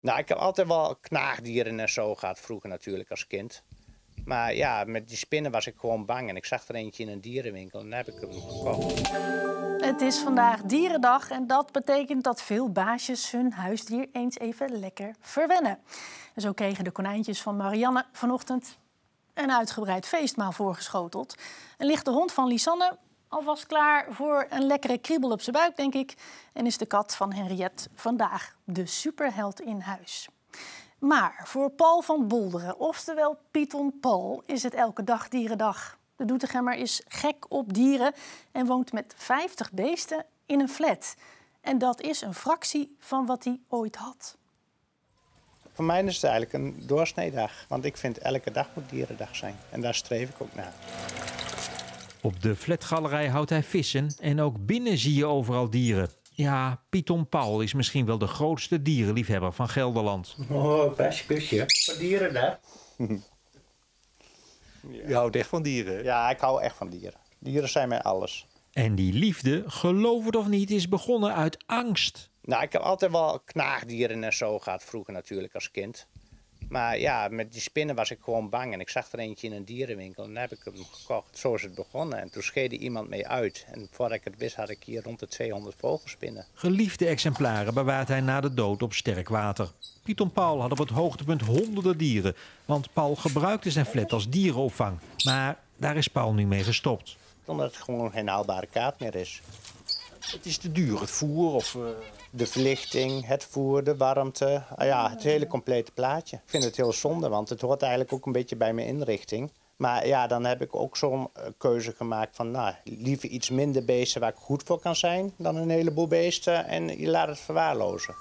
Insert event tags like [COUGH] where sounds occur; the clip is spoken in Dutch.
Nou, ik heb altijd wel knaagdieren en zo gehad, vroeger natuurlijk als kind. Maar ja, met die spinnen was ik gewoon bang. En ik zag er eentje in een dierenwinkel en dan heb ik hem gekocht. Het is vandaag dierendag en dat betekent dat veel baasjes hun huisdier eens even lekker verwennen. En zo kregen de konijntjes van Marianne vanochtend een uitgebreid feestmaal voorgeschoteld. En ligt de hond van Lisanne alvast klaar voor een lekkere kriebel op zijn buik, denk ik. En is de kat van Henriette vandaag de superheld in huis. Maar voor Paul van Bolderen, oftewel Python Paul, is het elke dag dierendag. De Doetinchemmer is gek op dieren en woont met 50 beesten in een flat. En dat is een fractie van wat hij ooit had. Voor mij is het eigenlijk een doorsneedag. Want ik vind elke dag moet dierendag zijn. En daar streef ik ook naar. Op de flatgalerij houdt hij vissen en ook binnen zie je overal dieren. Ja, Python Paul is misschien wel de grootste dierenliefhebber van Gelderland. Oh, best kusje. Voor dierendag? [LAUGHS] Je houdt echt van dieren. Ja, ik hou echt van dieren. Dieren zijn mij alles. En die liefde, geloof het of niet, is begonnen uit angst. Nou, ik heb altijd wel knaagdieren en zo gehad, vroeger natuurlijk als kind. Maar ja, met die spinnen was ik gewoon bang. En ik zag er eentje in een dierenwinkel en dan heb ik hem gekocht. Zo is het begonnen. En toen scheedde iemand mee uit. En voordat ik het wist had ik hier rond de 200 vogelspinnen. Geliefde exemplaren bewaart hij na de dood op sterk water. Python Paul had op het hoogtepunt honderden dieren. Want Paul gebruikte zijn flat als dierenopvang. Maar daar is Paul nu mee gestopt. Omdat het gewoon geen haalbare kaart meer is. Het is te duur, het voer of... eh, De verlichting, het voer, de warmte. Ah ja, het hele complete plaatje. Ik vind het heel zonde, want het hoort eigenlijk ook een beetje bij mijn inrichting. Maar ja, dan heb ik ook zo'n eh, keuze gemaakt van, nou, liever iets minder beesten waar ik goed voor kan zijn dan een heleboel beesten en je laat het verwaarlozen.